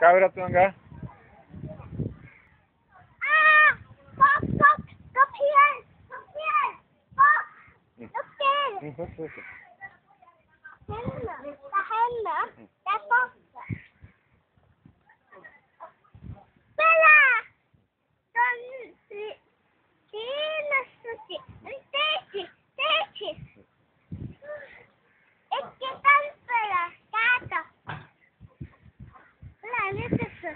Kavrat mı nga? Look there. Look there. The henna. The henna. Alekasa.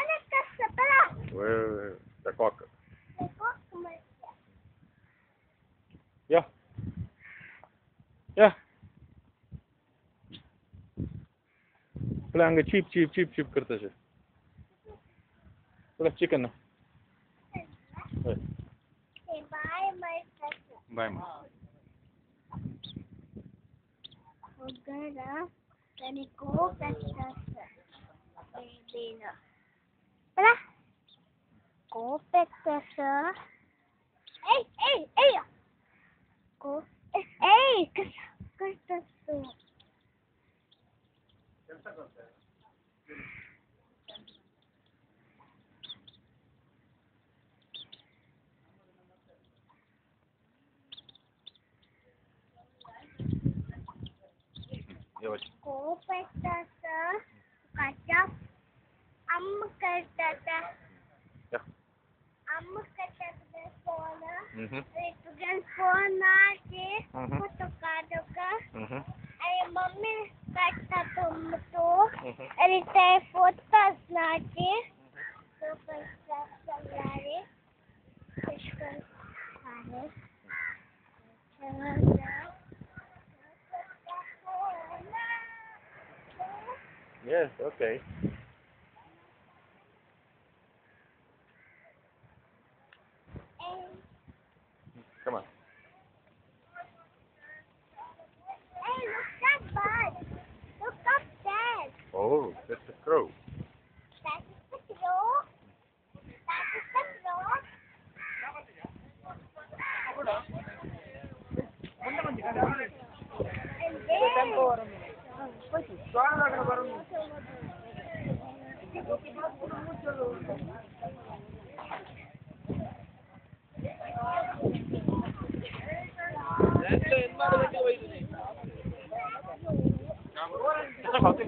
Alekasa, palauk. Oui, oui, oui. D'accord. D'accord, comment ça? Ja. Ja. Planga chip, chip, chip, chip करता है. Planga chicken ना. Bye, my sister. Bye, ma. Oh, good, huh? Can you go, sister? medicina para competição. Ei, ei, ei! co, Ei, competição. Eu acho. Compensação. Cachorro. Gå back to Kacha. Amma kartata. Ja. Amma kartata phone. Mhm. Itugan phone naati. Mhm. Foto kadoka. Mhm. Ay mummy karta tumto. Erite fotos naati. So karta salare. Kishkan kare. Yes, okay. that's a crow. That is the crow. That is the crow. And then,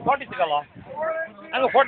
forty ಸಿಗಲ್ಲ I don't know.